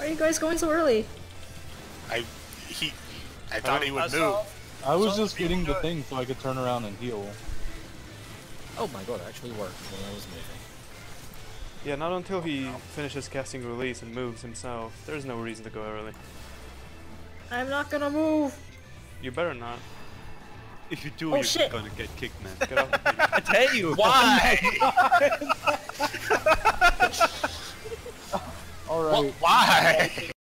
Why are you guys going so early? I he I thought he would I move. saw- I was just you getting the thing so I could turn around and heal. Oh my god, it actually worked when I was moving. Yeah, not until he finishes casting release and moves himself. There's no reason to go early. I'm not gonna move. You better not. If you do, Oh, you're shit. gonna get kicked, man. Get off. I tell you. Why? Oh Alright. Why?